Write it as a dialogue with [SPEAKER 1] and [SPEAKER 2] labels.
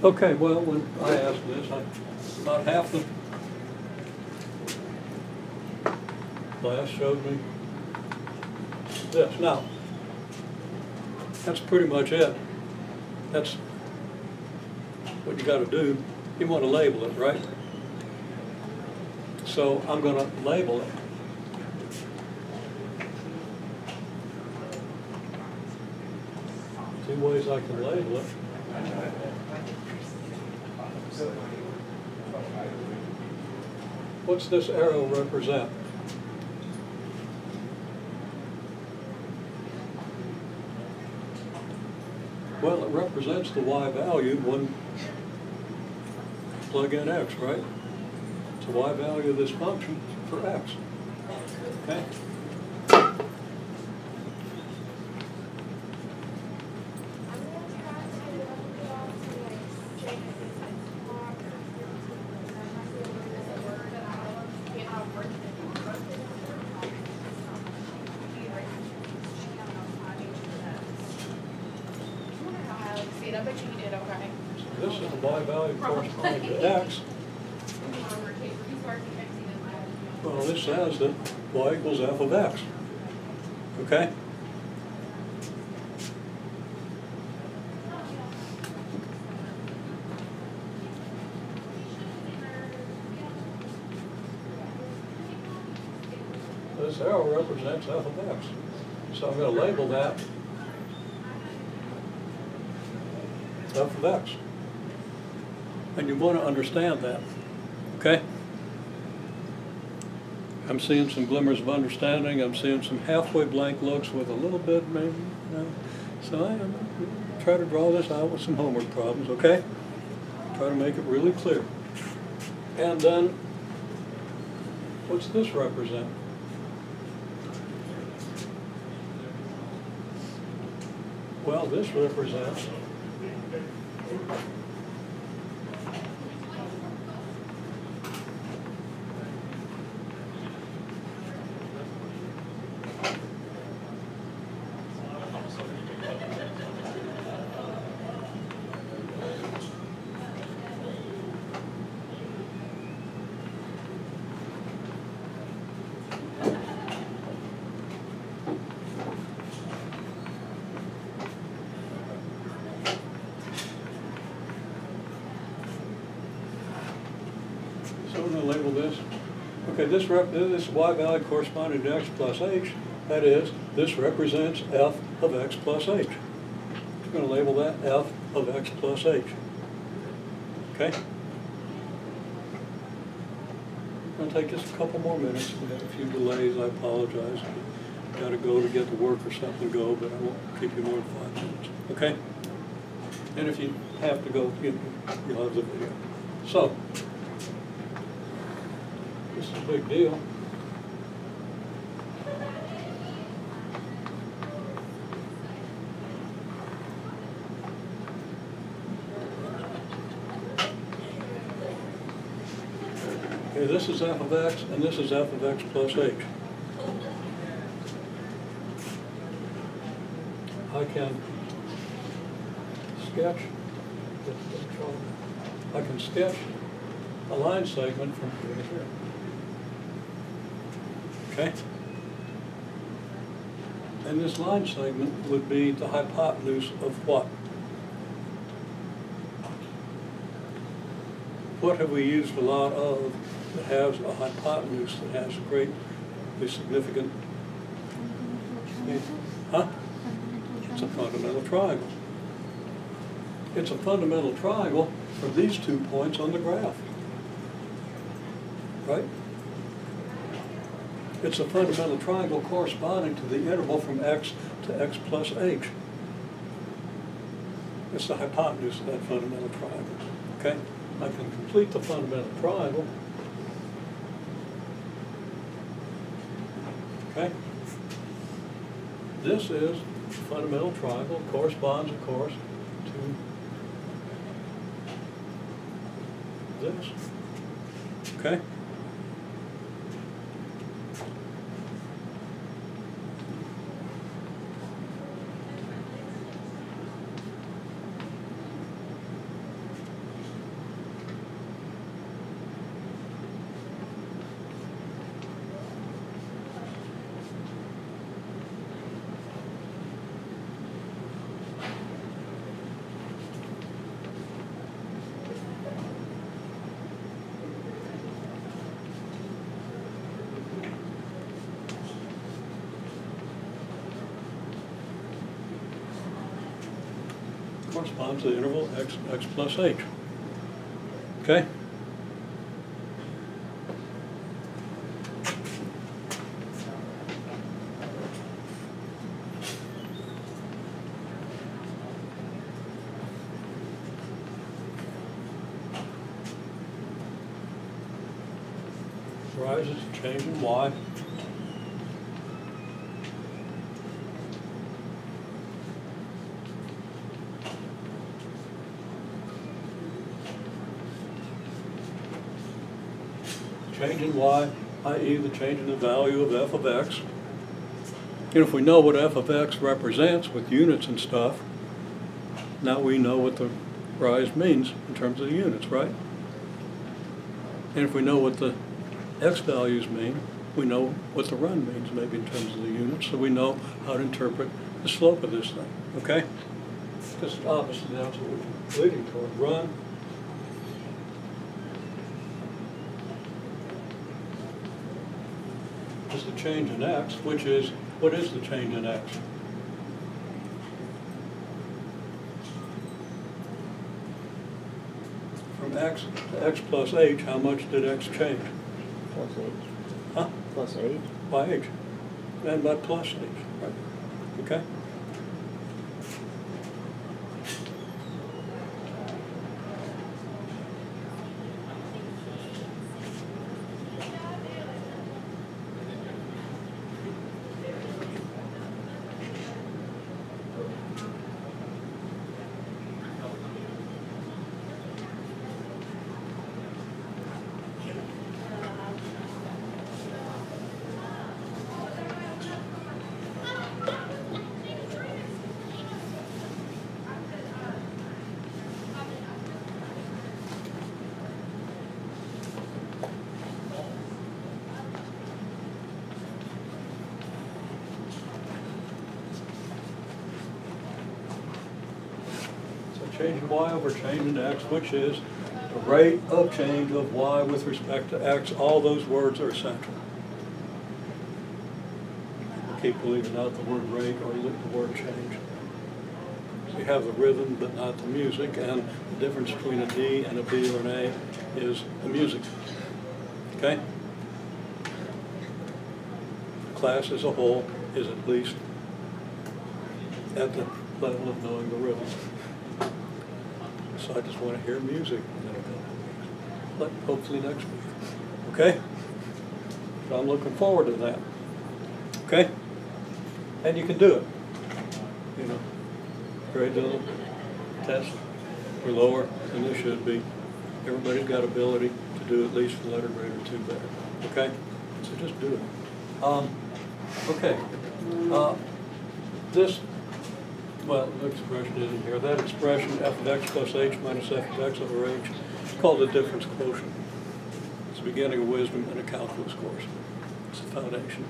[SPEAKER 1] Okay, well, when I asked this, I, about half the class showed me this. Now, that's pretty much it. That's what you gotta do. You wanna label it, right? So I'm gonna label it. Two ways I can label it. What's this arrow represent? Well, it represents the y value when plug in x, right? It's the y value of this function for x. Okay? This is the y value corresponding to x. Well, this says that y equals f of x. Okay? This arrow represents f of x. So I'm gonna label that f of x. And you wanna understand that, okay? I'm seeing some glimmers of understanding, I'm seeing some halfway blank looks with a little bit maybe, you know. So I am, try to draw this out with some homework problems, okay? Try to make it really clear. And then, what's this represent? Well, this represents So we're gonna label this, okay, this rep, this y value corresponding to x plus h, that is, this represents f of x plus h. We're gonna label that f of x plus h. Okay? Gonna take just a couple more minutes, we had a few delays, I apologize. Gotta go to get to work or something to go, but I won't keep you more than five minutes, okay? And if you have to go, you- you'll have the video. So, a big deal. Okay, this is f of x, and this is f of x plus h. I can sketch, I can sketch a line segment from here to here. Okay? And this line segment would be the hypotenuse of what? What have we used a lot of that has a hypotenuse that has a great, a significant, huh? It's a fundamental triangle. It's a fundamental triangle for these two points on the graph. Right? It's a fundamental triangle corresponding to the interval from x to x plus h. It's the hypotenuse of that fundamental triangle. Okay? I can complete the fundamental triangle. Okay? This is the fundamental triangle, corresponds, of course, to this. Okay? Corresponds to the interval x, x plus h. Okay? Rises, change in y. Change in y, i.e. the change in the value of f of x. And if we know what f of x represents with units and stuff, now we know what the rise means in terms of the units, right? And if we know what the x values mean, we know what the run means maybe in terms of the units, so we know how to interpret the slope of this thing, okay? Because obviously that's what we're leading toward, run. Is the change in x, which is, what is the change in x? From x to x plus h, how much did x change?
[SPEAKER 2] Plus H.
[SPEAKER 1] Huh?
[SPEAKER 2] Plus H.
[SPEAKER 1] By h, and by plus h, right? Okay? Change in y over change in x, which is the rate of change of y with respect to x, all those words are essential. I Keep leaving out the word rate or the word change. You have the rhythm but not the music, and the difference between a D and a B or an A is the music. Okay? Class as a whole is at least at the level of knowing the rhythm. I just want to hear music. in a couple weeks, But hopefully next week. Okay? So I'm looking forward to that. Okay? And you can do it. You know, grade level test, we're lower than they should be. Everybody's got ability to do at least a letter grade or two better. Okay? So just do it. Um, okay. Uh, this well, the expression isn't here. That expression, f of x plus h minus f of x over h, is called the difference quotient. It's the beginning of wisdom in a calculus course. It's the foundation.